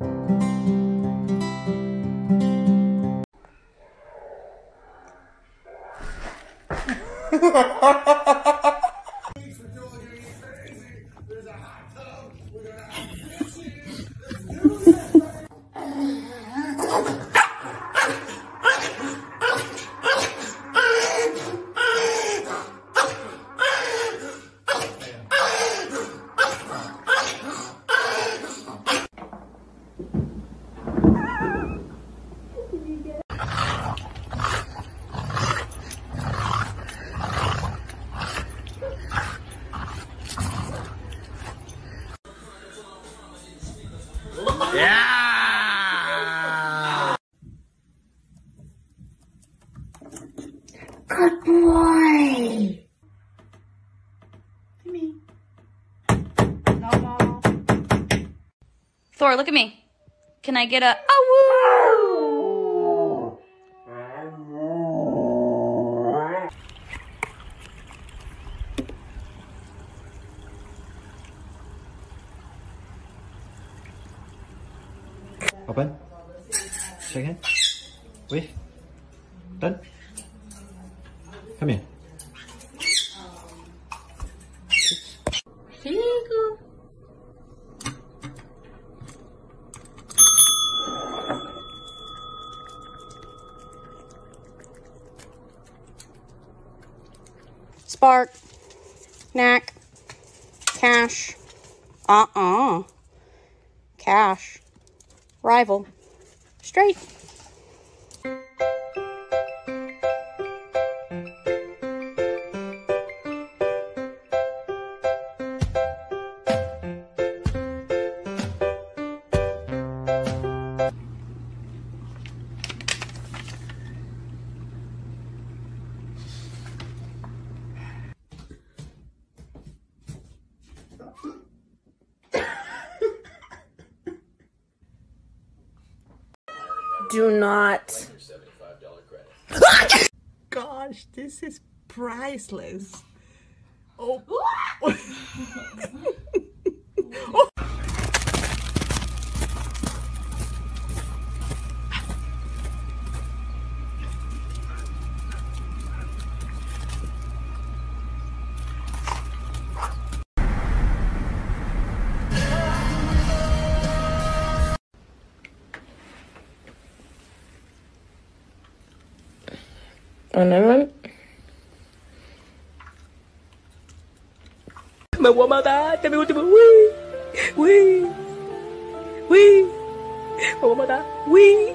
Ha ha ha ha! Good boy. Me. No more. Thor, look at me. Can I get a oh woo? Open. Shake hand. Wave. Done. Come here. Spark. Knack. Cash. Uh-uh. Cash. Rival. Straight. Do not. Gosh, this is priceless. Oh. Ano Me voy a matar, te me último. Uy, uy, uy. Me voy a matar. Uy,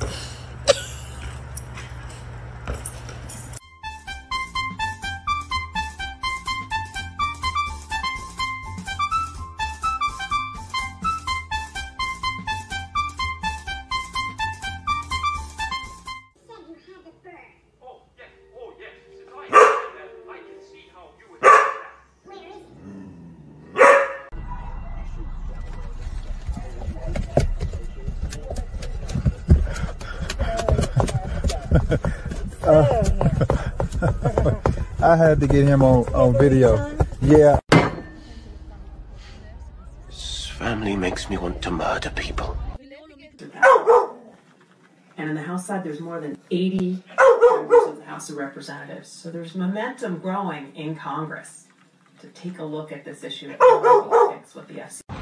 uy. I had to get him on, on video. Yeah. This family makes me want to murder people. And in the House side, there's more than 80 members of the House of Representatives. So there's momentum growing in Congress to take a look at this issue and fix what the FCC.